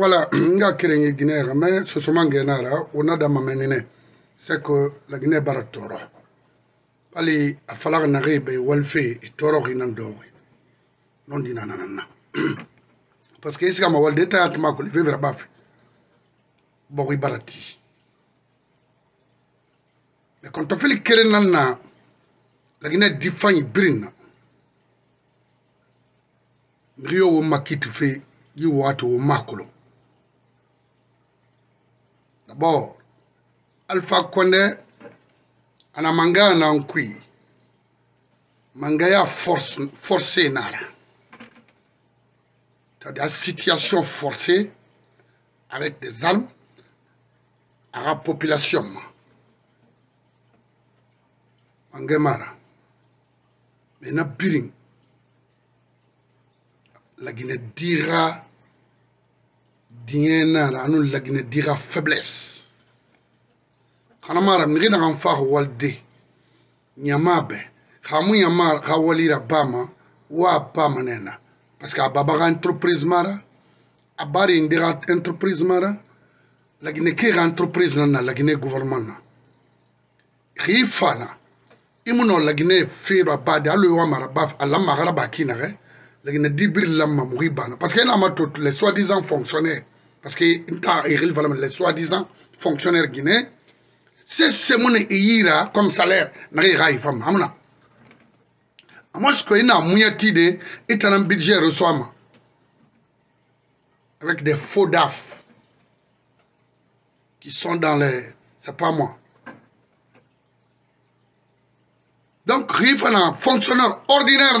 wala n ka keren ye ginɛ ka mɛ sosoma gɛnna ra na da mamɛ ninɛ c'est que la ginɛ bara tɔɔrɔ bali a fala ka nage bɛ walife i tɔɔrɔ ka ina non dina nananna parce que i sigama wal walde ta ya tuma koli vivre bafe bɔgɔ i bara ti mais kɔntɔfili keren nan na la ginɛ di faɲi birin na wo makiti fe yi wagati wo makolo D'abord, Alpha Condé a manga un an manga ya force forcé nara c'est-à-dire situation forcée avec des armes à la population manga mara mais na biring la Guinée dira nous avons l'agne faiblesse kanamara migina kan faho walde nyamabe kamu wa nena parce que ababa entreprise mara abari dira entreprise mara l'agne ke est entreprise gouvernement imuno parce que les soi-disant fonctionnaires parce que les soi-disant fonctionnaires guinéens c'est ce y comme salaire na je suis je budget avec des faux daf qui sont dans les c'est pas moi donc un fonctionnaire ordinaire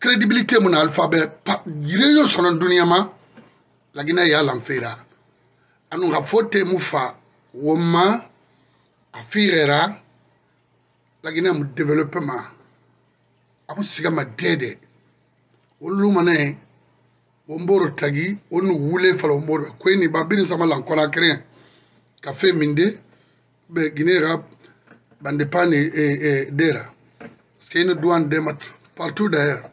crédibilité mun na alphabet yireyo sɔnɔ duniyama lagina ya lanfera anu ka fote mu fa woma afirera firera lagina mu developema amu sigama dede olu mane womboro tagi onu wule fala womboro kweni babini sama lankona kren ka minde be gine ka bande e, e, dera parce que ina duan demat partout d'ailleurs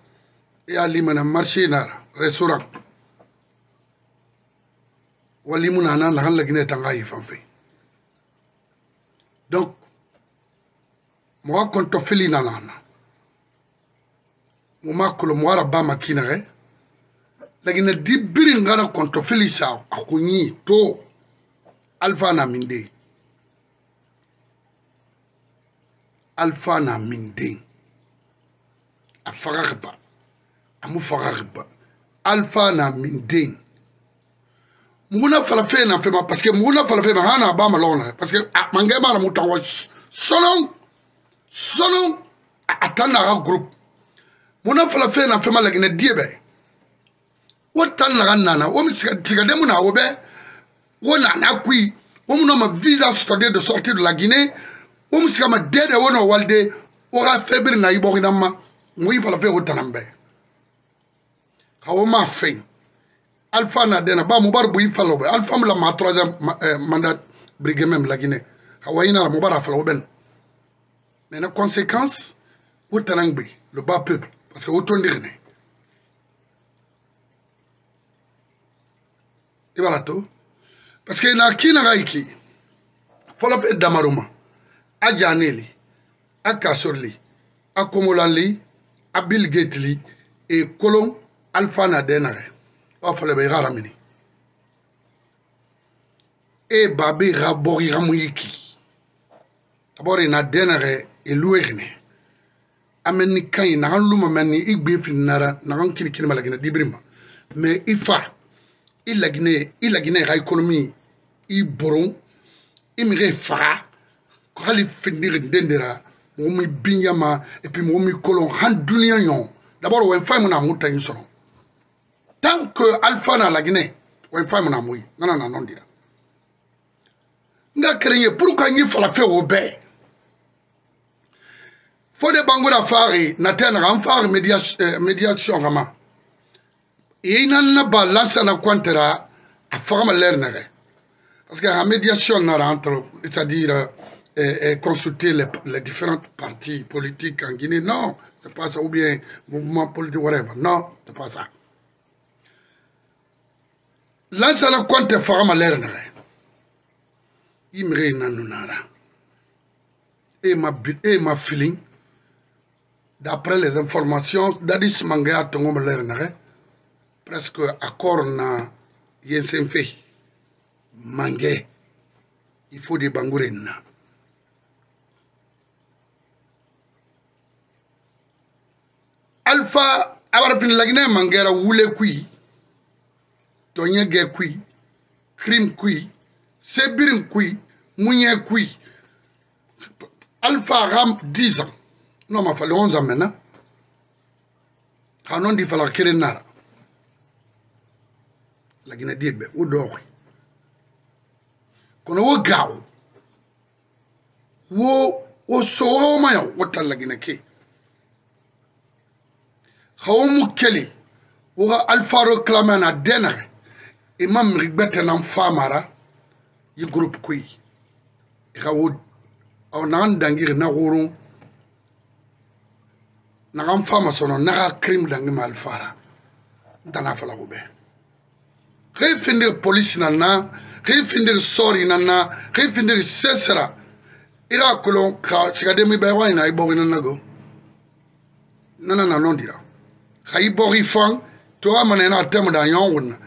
ya limana marché nara restaurant wali mun anan lahan lagine tanga yi fanfe donc mɔgɔ kɔntɔ fili na lana mo ma kolo mɔgɔ ra ba makina ge lagine di biri ngara kɔntɔ fili sa a kunyi to alfa na min den alfa na min den a faga ka ba amufakariba alfa na min den muguna falafen na fema parce que muguna falafen ma hana ba ma lona parce que mange ba na mutango solon solon atana ga group muna falafen na fema lagine diebe o tan na nana o mi tiga demu na o be o na na kui o mu no ma visa study de sortie de la Guinée o mu siga ma dede o no walde o ga febri na ibogina ma mo yi falafen o tanambe hawo ma feŋ alpha na dena ba bar buyi falo be alpha mla ma troisième eh, mandat même la guinée hawa ina la mubar afalo ben mais na conséquence ou tanangbe le bas peuple parce que wo et voilà to parce que na na ga iki folof et damaruma a janeli a kasorli a et a alfa na denare o fale be gara mini e babe ga bori ga moyiki tabori na denare e, e luegne amen ni kai na han luma men ni igbe fin nara na han kini kini malagina dibrima me ifa ilagine ilagine ga economy i boron imire fara ko hali findiri dendera mo mi binyama et puis mo mi kolon han duniya yon d'abord wen fay mo na muta yin soro tant que alpha na la guinée on ye non, non, non, Non, non, non, non, dira n pourquoi keren ye la que n yi faut o Faut fo de bangoda na médiation Et il n'a na la lansana kɔntera la forme lɛri l'air. parce que la médiation entre c'est à dire eh, eh, consulter les, les, différentes parties politiques en Guinée. Non, c'est pas ça. Ou bien mouvement politique, whatever. Non, c'est pas ça. lansala konte fagama lernexe yimixeye nanu nara ema ema filin d'après les informations dadi simangeya tongoma lernexe presque accord na yensen fe mange il faut de banguren na alpha abarafini lagine mangera wule kui ge kui krim kui sebirin kui mounye kui alfa ram 10 ans non ma fale 11 ans maintenant kanon di fala kere na la gine di bɛ o kono wo gawo wo wo mayo maya wo gine ke wo mu kele wo ga alfaro klamana denare imam rigbete nan famara yi group kui ika e wo aw nagan dangiri na wurun nagan fama sono naga krim dangi ma alfara ntana fala hube xei findir police nan na xei findir sori nan na xei findir sesera ira e kolon ka sigademi bay wayna i e bogi nan nago nana na nondira xa i bogi fan to a mana ina temda yan wunna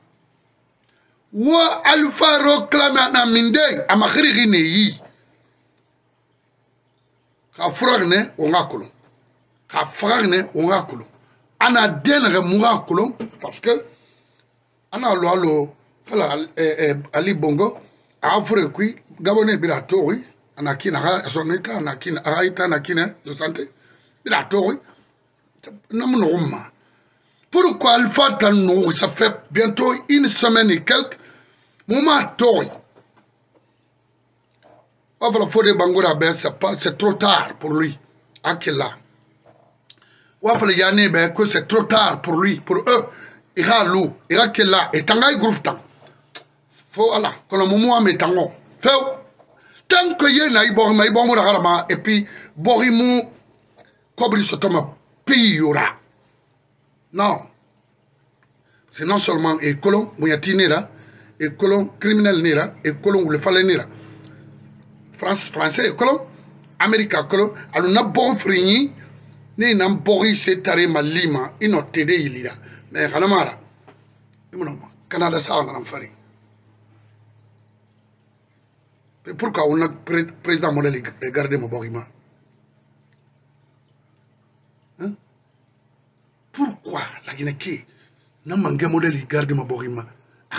wo alifaro kilama na minde a ma xirixi ne yi ka furak ne o ŋa ka fagak mu parce que a na lo lo eh, eh, ali bongo afre qui kui gabone bi da togi a kina a kina a ita na kina de santé bi na pourquoi Alpha ta nous ça fait bientôt une semaine et quelques muma toy ofala fode bangura be c'est trop tard pour lui akila wafala yane be que c'est trop tard pour lui pour eux ira lu ira kila etanga groupe tang fo ala kono mumu ametango feu tant que ye na ibori ma ibori mura garama et puis bori mu kobri sotoma piyura non c'est non seulement ekolo muyatinera ekɔlɔn kiriminali ne e ekɔlɔn wulefalen ne nera france e ekɔlɔn amerika kɔlɔn alu na bɔgɔ firi nyi ne na bɔgɔ i se tare mali ma i nɔ te de yili la mɛ kana ma ra i mɔnɔ ma kana sa kana fari pour que aw na président modèle garde ma bɔgɔ ma pourquoi la guinée ke na manqué modèle garde ma bɔgɔ ma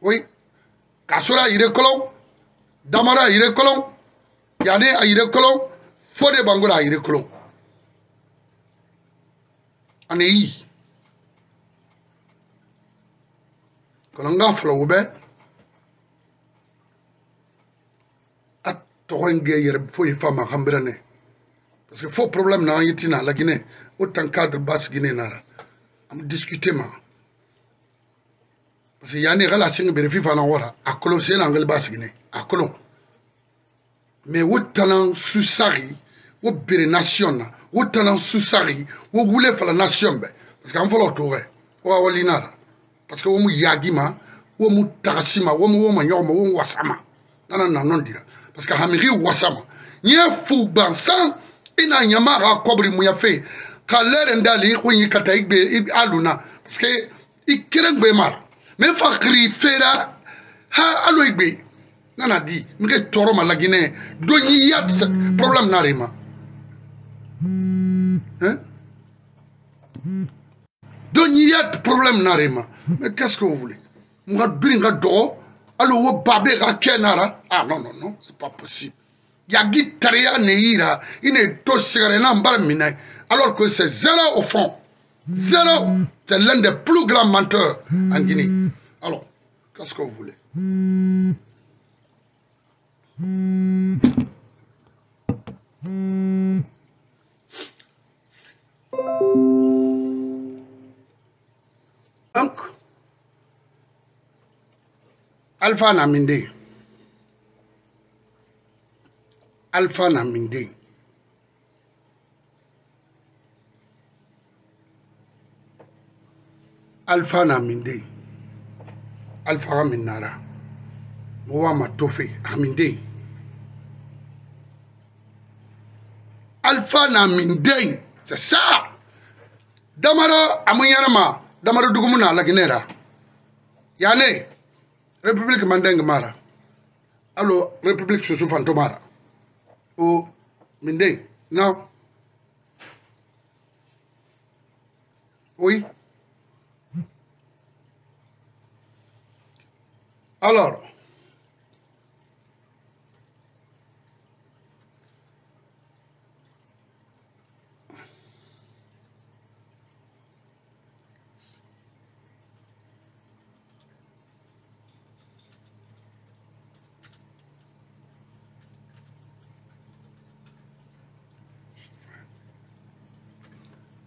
Oui. il est colon, Damara ire colon, Yane a colon, Fode bangola a ire colon. Ane yi. Kolanga flobe. At tohenge yere fo fama Parce que faux problème na yitina la Guinée. Autant cadre basse Guinée nara. Am discuté si yani gala singi bere fifa na wora akolo sela angel basigine akolo me talan susari wo bere nation wo talan susari wo wule fala nation be parce que an folo tore o awolinara parce que wo mu yagima wo mu tagasima wo mu wo ma nyoma wo wasama nana non dira parce que hamiri wasama nye fu bansan ina nyama ra kobri mu yafe kalere ndali kunyi kata igbe aluna parce que ikirengbe ngbe mara Mais fakiri fera ha alo igbe nana di mike tɔɔrɔ ma laginɛ dɔnyi ya problème na re ma hein? problème n'arrive mais qu'est ce que vous voulez n ka biri n ka wo ah non non non c'est pas possible yagi tariya Neira, neira, i ne to rien na n alors que c'est zéro au fond Zéro. C'est l'un des plus grands menteurs en Guinée. Alors, qu'est-ce que vous voulez Alpha Namindé, Alpha Namindé, alpha na min den alpha ka min nara mɔgɔ b'a ma tofe a min den alpha na min den c'est ça damadɔ a mun yɛrɛ ma damadɔ dugu mun na a laginɛ ra yanne république mandenge mara alo république susu fanto mara o min den non oui Alô.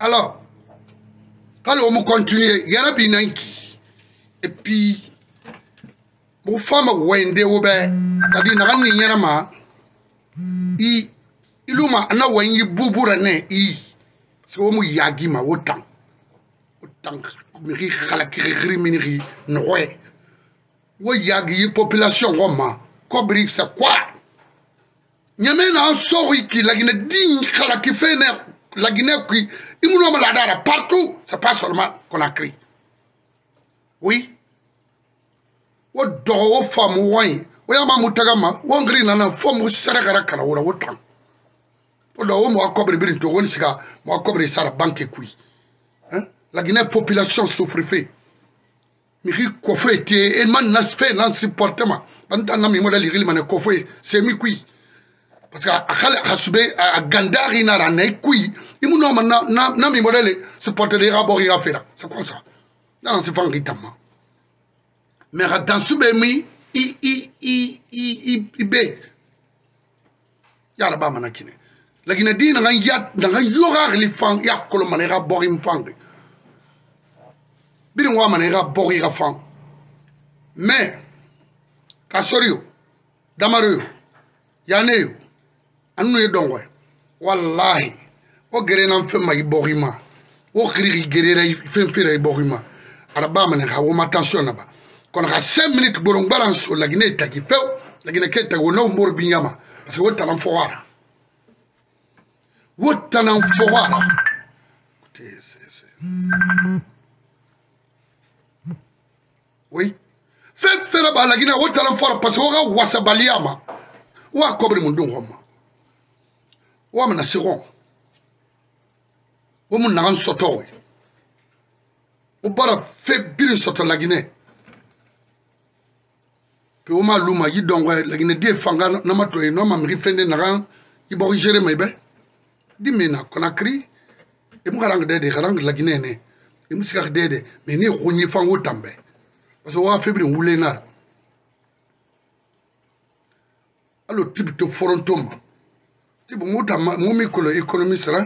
alors, quand on continue, il y a et puis fama wende ube na ni ma i iluma na wanyi bubura ne i yagi ma wotan wotan miri la kiri miniri noe wo population roma kobri quoi nyame na so wiki lagine ding partout c'est pas seulement qu'on a oui wo dɔgɔ wo faamu wɔnyi wo y'a ma mu taga ma wo ngiri nana fo mu sɛrɛ kɛra kana wo la wo tan wo dɔgɔ wo mɔgɔ kɔbiri biri to wo ni siga mɔgɔ kɔbiri sara banke kui la guinée population souffre fe mixi kofoye te e ma na fe na supporte ma bani ta na mi mɔdɛ ligili ma ne kofoye c'est mi kui parce que a xale a sube a gandari na ra na kui i mu nɔ ma na na mi mɔdɛ le supporte de i ka bɔ i ka feere c'est quoi ça nana se fan k'i tamma me ga dansu be mi i i i i i be yala ba mana kine lagina di na ya na yo ga gli fang ya kolo mana ga bo im fang bi ngwa mana ga bo ga fang me ka sorio damario yaneyo anu ye dongwe wallahi o gere nan fɛn ma i bɔgɔ i ma o kiriki gere la fɛn fɛn la i bɔgɔ i ma araba mana ka woma tansiyɔn na ba kono xa cinq minutes boron gbaran so lagine taki few lagine ke taki wo naw mori bi ɲama parce que wo tanan fowara wo tanan fowara oui fɛn fɛn b'a lagine wo tanan fowara parce wo xa wasa baliyama wo a kɔbiri mun dun hɔ wo a mina se wo mun naxan sɔtɔ wo bara fe biri sɔtɔ lagine ke wo maluma gi dongwe lakini die fanga na matloe no mamiri fende na gang i bogi jere mebe di mena konakri e mo garang dede garang lakini ne e mo sikag dede me ni go ni fango tambe parce que wa febri wule ngara alo tibito forontoma tibo nguta ngumi kolo economy sera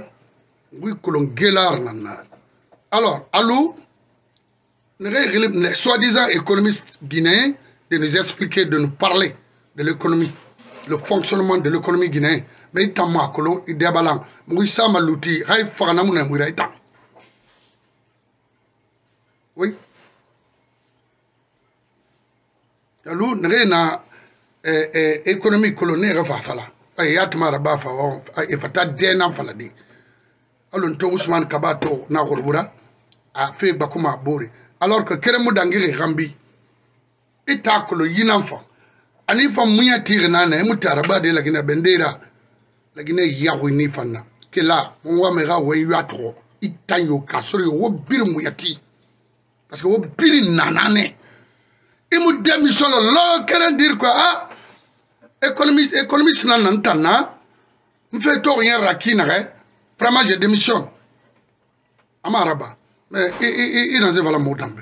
ngui kolo ngelar na na alors alo ne règle les soi-disant économistes guinéens de nous expliquer, de nous parler de l'économie, le fonctionnement de l'économie guinéenne. Mais il t'a colon, il débalan. Mouissa malouti, hay fagana mouna mouira ita. Oui. Yalou, nere na eh, eh, économie colonie refa fala. Ay, yatma raba fa, ay, fata dena fala di. Alon to Ousmane Kabato na gorbura, a fe bakuma bori. Alors que kere moudangi rambi. ita kolo yinan fa ani fa munya tiri nana mu taraba de lagina bendera lagina yahu ni fanna kila ngwa me ga wen yatro itan yo kasori wo bir munya ti parce que wo bir nanane imu demi solo lo keren dir ko a économiste économiste nan nan tan na mfe to rien rakina ga vraiment je démissionne ama araba mais i i i dans ce voilà mot d'ambe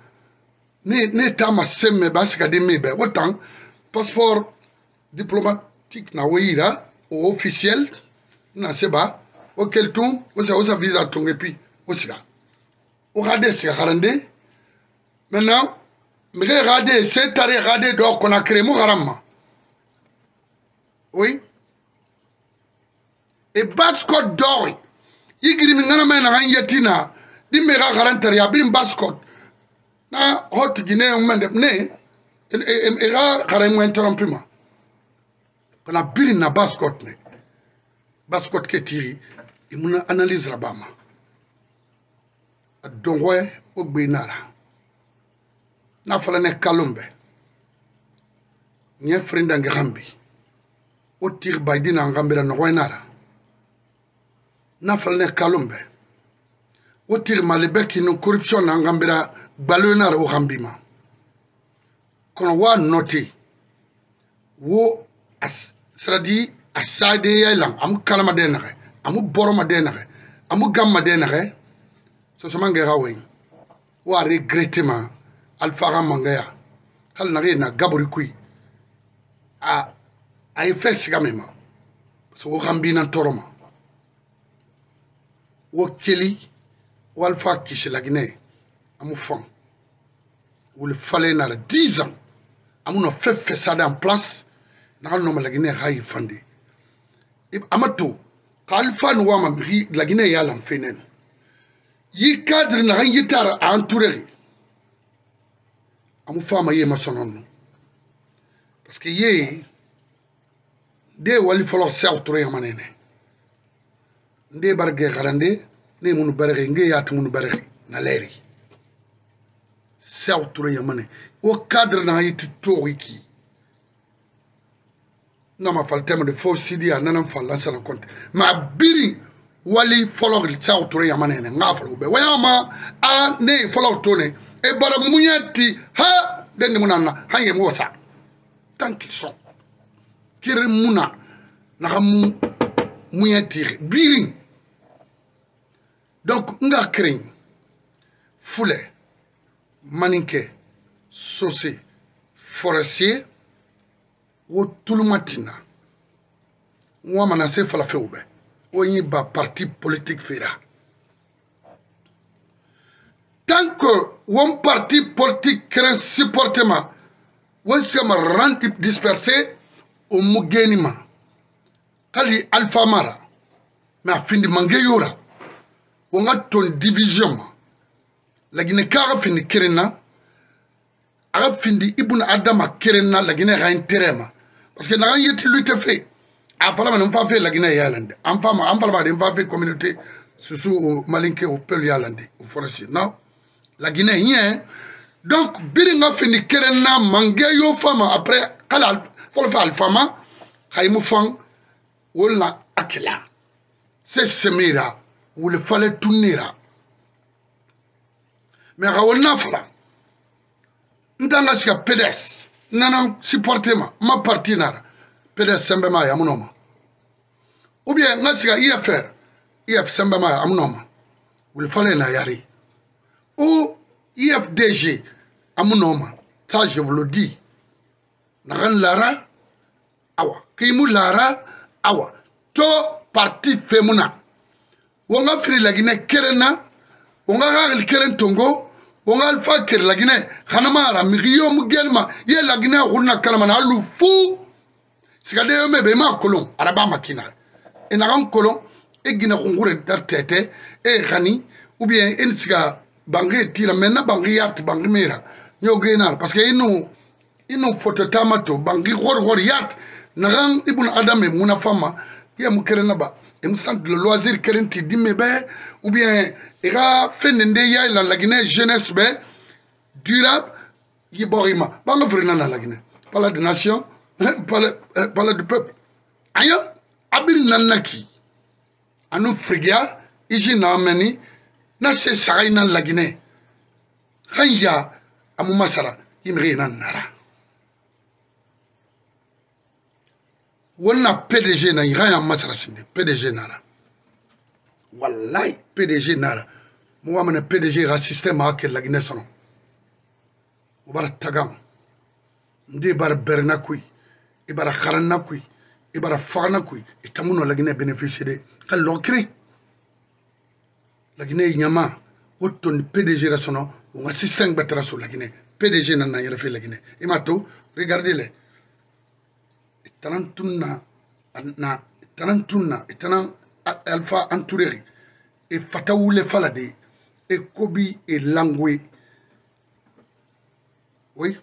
ne ne ta ma se mɛ ba siga di min bɛ o tan passeport diplomatique na o yira o officiel na se ba o keli tun o sa o sa visa tun epi o siga o ka de siga karande maintenant mege ka de se tari ka de dɔ kɔnɔ kere mo kara ma oui e basco dɔɔri i giri min ŋana mɛ na ka yɛti na di mɛ ka karan tari a bi basco na hotu guinée mende ne ega kara ngwen torompi ma kana biri na baskot ne baskot ke tiri imuna analyse rabama adongwe ogbe nara na fala ne kalumbe nye frenda nge gambi o tir baydi na ngambira no nara na fala ne kalumbe o tir malibeki no corruption na ngambira o ohambima kono wa noté, wo sradi asade yelam am kalama de à amu boroma de amu gamma sont So so mangé wa regrettement alfaxa mangaya hal na gabori à a gamema, fe sigamema so wo toroma wo keli wal alfa kisi amu wul fale na la dix ans amuna fɛn fɛn sade en place naga nɔma laginɛ ha yi fande amato to ka alifa ni wama mixi laginɛ y'a lan fenɛ yi cadre naga yitara a entouré amu fama ye ma sɔnɔ parce que ye nde wali fɔlɔ sɛw toro yama nɛnɛ nde barigɛ garande ne munu barigɛ nge yati munu barigɛ na lɛri sewturoyamane wo kadre na yiti toriki nama faltemede fo sidi a nanan falla sara konte ma biri wali fɔlɔ sewturo yamanene ŋa fɔlɔ bɛ wayama a ne ye fɔlɔ to ne e bara muɲɛ ti ha de nimu na na han ye wasa tan ki sɔn kiri mun na naga mu muɲɛ tiri biri donc n ka kirin fulɛ maninkɛ sose forɛsiye wo tuluma tinna wa mana se falafew bɛ wo yi ba parti politique fera tant que won parti politique keren supporte ma won sigama ranti dispersé o mu geni ma hali alpha mara ma findi mange yora won ga ton division ma lagine ka aga findi kerenna aga findi ibnu adama kerenna lagine ga interema parce que naga yeti luite fe a fala man fa fe lagine yalande an fa ma an fala ma de fa fe communauté susu malinke o pelu yalande o forasi na lagine yen donc biri nga findi kerenna mange yo fama après kala folo fe alfama haymu fan wolna akila se semira wule fale tunnira me xa wo nafala ntanga siga pds nana supporte ma ma parti nara pds sembe ma ya munoma ou bien nga siga ifr if sembe ma ya munoma wuli fale na yari ou ifdg amunoma ça je vous le dis naxan lara awa kiimu lara awa to parti femuna wonga firi lagine keren na wonga xaxili keren tongo wonga alfa kere lagine hanamara migiyo mugelma ye lagine hurna kalamana alu fu sigade yo mebe ma kolon araba makina enagan kolon e gina kungure dar tete e gani ou bien en siga bangi tira menna bangi yat bangi mera nyo gena parce que inu inu e foto tamato bangi gor gor yat nagan ibn adam e munafama ye mukere naba em sant le loisir keren ti dimme be ou bien i ka fɛn nin de y'a la laginɛ jeunesse bɛ durable i bɔ i ma ban ka firina na laginɛ palais de nation palais hein, hein, palais peuple ayo abir nanna ki ani firigiya iji na mɛni na se saga in na laginɛ hanya amu masara i mɛgɛ ina nara wani na pdg na i ka yan masara sinde pdg nara. wallahi pdg nara mo wamana pdg ra systéme ha kella guinée sono o bara tagam nde i bara berena koyi i e bara harana koyi i e bara fagana koyi i e tamuno la guinée bénéficie de ka lokiri la guinée ñama wo tondi pdg ra sono o ga systéme gbatara so la guinée pdg nana yere fe la guinée i ma to regarde le i tanan tunna na i tanan tunna i tanan alpha antureri e fata wule falade e kobi e langue oui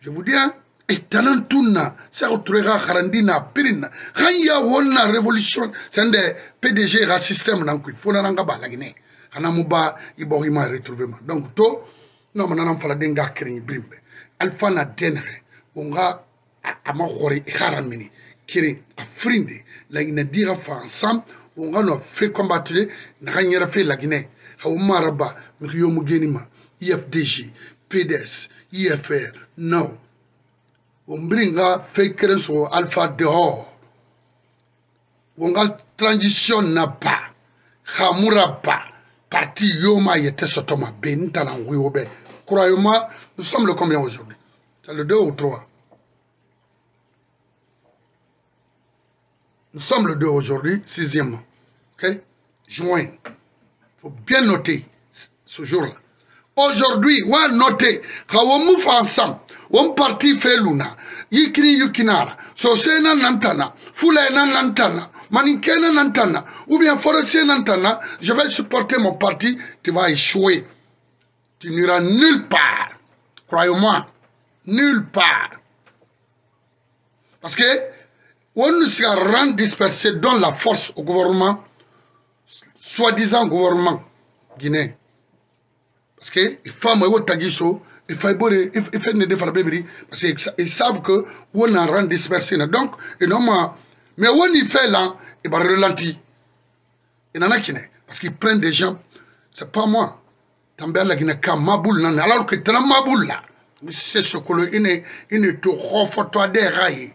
je vous dis hein e tanan tunna sako ture ka harandi na pirin na han ya wonna révolution sende pdg ka système nan kuy fo nanan ka ba lagine hana mu ba i bɔ i ma e retrouvement donc to n'a ma nana faladen ka kɛrɛn birin bɛ alpha na dɛnɛgɛ o nka a ma kɔri i e ka ramini kere afrindi lagina dira fansam ongano fe combattre nakanyera fe lagine haumaraba mikiyomu genima efdg pds efr no ombringa fe keren so alpha dehor wonga transition na ba hamura ba parti yoma yete sotoma be ntana wiwo be kurayoma nous sommes le combien aujourd'hui c'est le 2 ou 3 Nous sommes le 2 aujourd'hui, sixièmement. OK Juin. Il faut bien noter ce jour-là. Aujourd'hui, on va noter quand on move ensemble, on partit faire l'una. Yikini yukinara, sosena nantana, nan nantana, manikena nantana, ou bien forestier nantana, je vais supporter mon parti, tu vas échouer. Tu n'iras nulle part. Croyez-moi, nulle part. Parce que on ne rend dispersé, dans la force au gouvernement, soi-disant gouvernement guinéen. Parce que il faut me tagiso, il faut il font ne défendre parce qu'ils savent que on en rend dispersé. Donc, et mais on y fait là, eh ben, il va ralentir. Il en a qui parce qu'ils prennent des gens. C'est pas moi. la Guinée maboul alors que ma maboul là. C'est ce que le il ne te fort toi des rails.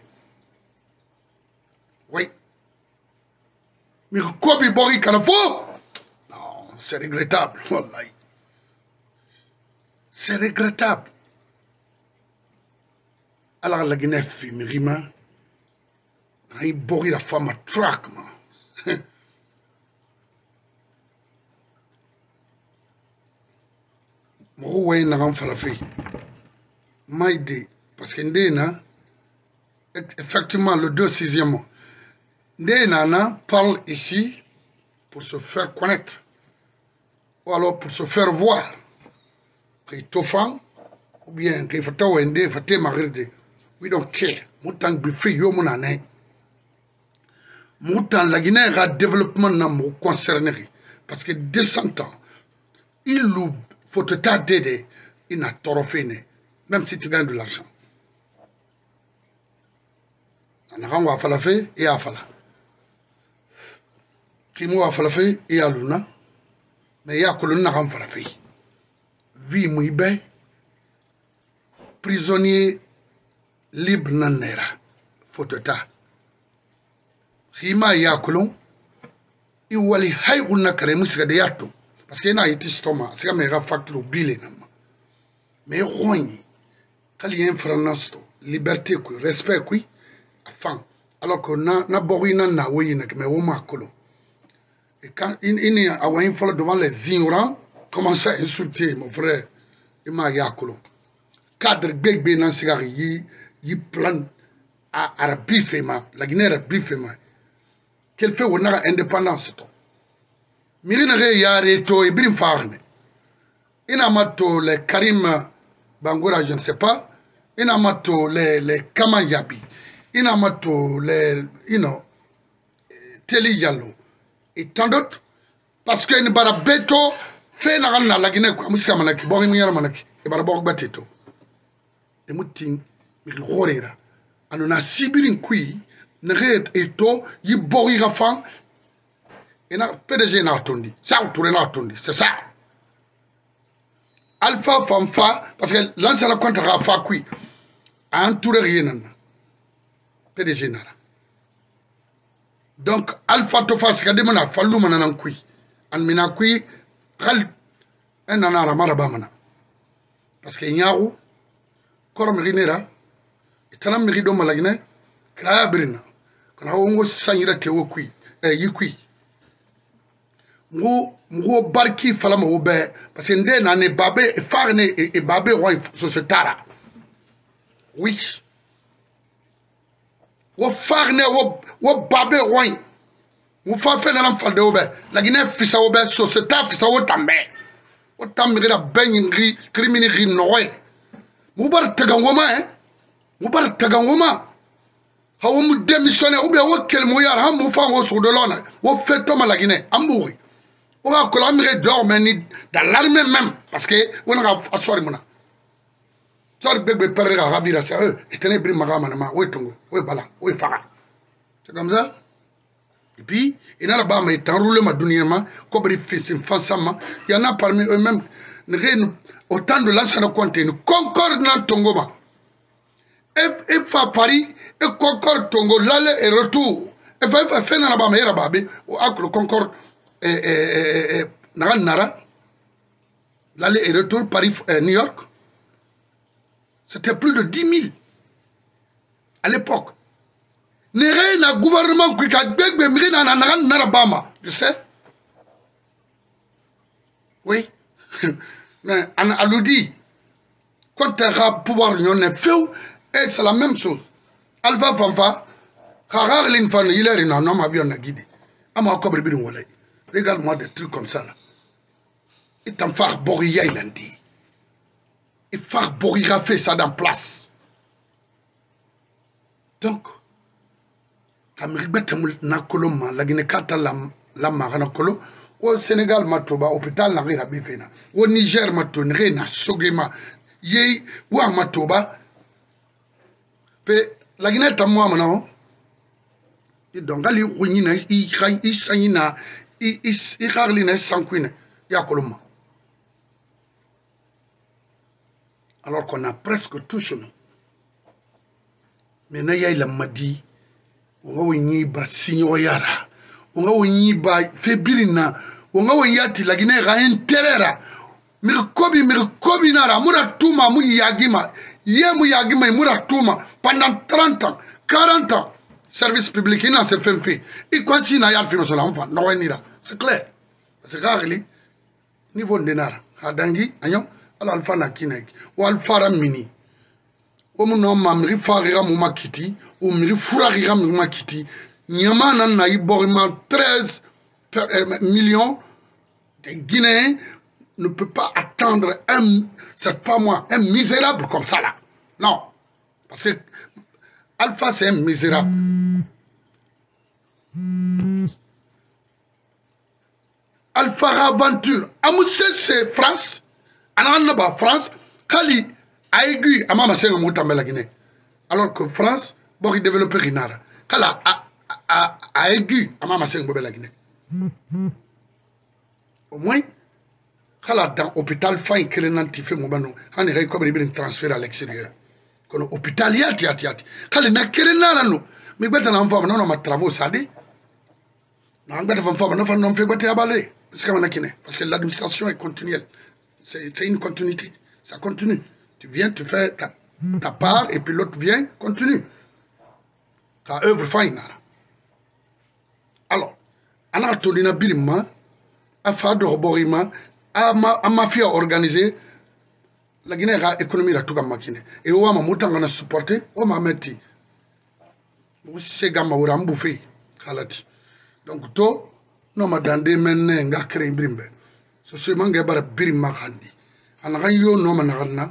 Mais Mirko Bibori Calafo Non, c'est regrettable. C'est regrettable. Alors la Guinée Mirima, hein. il bori la femme à track, man. Moro waye na ram falafi. Maide, parce que ndena, hein, effectivement, le 2 6 mois nanas parle ici pour se faire connaître ou alors pour se faire voir. Que Tofan ou bien que Fata Wende, Fata we don't care. Moutan Bifi Yomunane. Moutan la Guinée a développement concerné. Parce que 200 ans, il faut te t'aider, il même si tu gagnes de l'argent. On fait et à kimo wa falafe i ya luna me ya kulun na kam falafe vi mu ibe prisonnier libre na nera fotota khima ya kulun i wali hay kunna kare musiga de yato parce que na yiti stoma siga me ga facture bile na ma me khoni kali en franasto liberté ku respect ku afan alors que na na bogi na na woyi me wo ma kolon quand une, une Hawaïen folle devant les ignorants commençait à insulter mon frère, il m'a yakolo. Cadre bébé nan sigari, yi, yi à Arabi la Guinée Arabi Quel fait on a indépendance to? Mirine re yare to ibrim farne. les le Karim Bangura, je ne sais pas. Inamato le, le Kamanyabi. mato le, you know, Teli Yalo. et tant d'autres parce que ni bara bɛɛ to fɛn na ka na laginɛ ko an bɛ se ka mana kɛ bɔgɔ ni yɛrɛ mana kɛ e bara bɔgɔ gba tɛ to emu tin miki horera ano na sibirin kui nege eto yi bɔgɔ ka fan e na pdg na tondi sa ture na tondi c'est ça alpha fan fa parce que lansala kɔnta ka fa kui an ture ye nana pdg nara donc alpha tofa sikadi mana fallu mana nan kui an mina kui hal en nana ramara ba mana parce que nyaru korom ginera itanam mi do malagine kraya birina kana wongo sanyira tewo kui e eh, yikui ngu ngu barki falama wo be parce que nde nane babe farne e, e babe roi so se tara oui wo farne wo wo babe wɔnyi wo fa fɛn nana fa de wo bɛ laginɛ fisa wo bɛ sose ta fisa wo tan bɛ wo tan mege da bɛɛ ɲingi kirimini gi nɔgɔ ye mu bari tagangoma ɛ eh? mu bari tagangoma hawo mu démissionné ou bien wo kelmo yar han mu fan wo sodo lona wo fɛ tɔma laginɛ an b'o ye o ka kɔlɔ an mege dɔɔ mɛ ni da l'armée même parce que wo na ka sɔri mun na sɔri bɛɛ bɛ pɛrɛdi ka ka vi la sɛ ɛ i tɛ ne biri maga ma ne ma o ye tungu o ye bala o ye faga C'est comme ça. Et puis, il y la a là-bas, mais ma dernièrement, comme il fait facilement. Il y en a parmi eux-mêmes, au autant de l'ancien compte, nous concordons dans Tongoma. Et fa Paris, et concorde Tongo, l'aller et retour. Et fa fait dans la bas, mais là-bas, au acte concorde, Nara Nara, l'aller et retour Paris-New euh, York. C'était plus de 10 000 à l'époque nere na gouvernement qui a gbegbe miri na na na na bama sais oui mais an dit quand tu pouvoir l'union ne feu et c'est la même chose alva va, karar l'infan il est un homme avion na guide ama ah, ko bibi wala regarde moi des trucs comme ça là et t'en faire boria il en dit et faire boria fait ça dans place donc amirigbetemu nakolo na koloma la lamakana kata wo senegal ma toba hopital nage ra be fena wo niger ma to nege na soge ma ye wo a ma toba pe laginɛ tamu a mana o i dɔn hali i kuɲina i saɲina i hakilina i sankuina alors qu'on a presque tous chez nous Mais il y a la maladie wonga wonyiba sinyoyara wonga wonyiba febirina wonga wonyati lagine ga enterera miri kobi miri kobi nara mura tuma mu yagima ye mu yagima mura tuma pendant 30 ans 40 ans service public ina se fen fe i kwansi na yal fima sola mfa nogoynira c'est clair parce que ga gili niveau ndenara ha dangi anyo ala alfa na kinaki wa alfa ra mini 13 eh, millions de guinéens ne peut pas attendre un c'est pas moi un misérable comme ça là non parce que alpha c'est un misérable alpha aventure amu c'est france a bas france kali aigu ama masenga mutambela guinée alors que france boki développer rinara kala aigu ama masenga bobela guinée au moins kala dans hôpital fain kelen nanti fe mo banu hani ray ko de transfert à l'extérieur kono hôpital yati yati yati kala na kelen nana no mi gbeta na On a ma travaux sadi na gbeta mfama no fa non fe gbeta abale parce que l'administration est continuelle c'est une continuité ça continue tu viens, tu fais ta, ta part, et puis l'autre vient, continue. Ta œuvre finale. Alors, Anatolina birima, afa dorborima, ama ama organisé la Guinée a économie la tuga makine. Et on ma mutanga na supporter, on ma metti. Usse gamba ura mbufe kalati. Donc to no madande menne nga kere imbrimbe. So se manga bara birima kandi. Anaga yo no managana.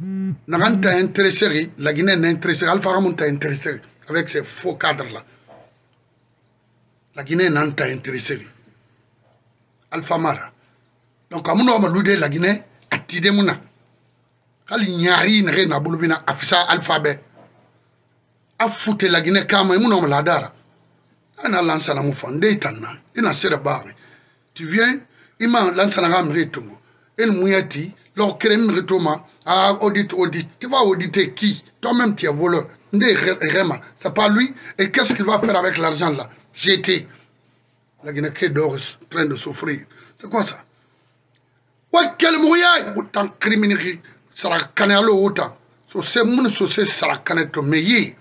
naxan ta intéressé xi lagine na intéressé alpha xamun ta intéressé xi avec ses faux cadre la lagine nan ta intéressé xi alpha mara donc amu noxoma lude lagine a tide mu na xali ñaari nexe na bolo bina a fisa alpha be a fute lagine kama i mu noxoma ladara ana lansana mu fa nde i tan na i na sere baaxe tu viens i ma lansana xa mixe tungo en muya ti Lorsqu'il Thomas, ah, audite, audite. Tu vas auditer qui Toi-même, tu es voleur. C'est pas lui. Et qu'est-ce qu'il va faire avec l'argent là Jeter. La Guinée d'or en train de souffrir. C'est quoi ça Quel mouillage Autant criminel sera canalo autant. So ce monde so se sera kane to meye.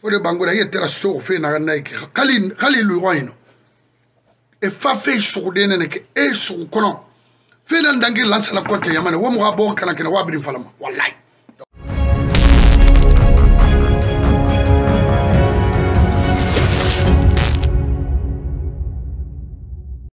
Fode bangola gens tera so dans na na ki kali kali lu wayno. E fa fait sur de ne ke e so colon fe nan dangi lansala kote yamane wo mo ga bo kana kana wa bin falama wallahi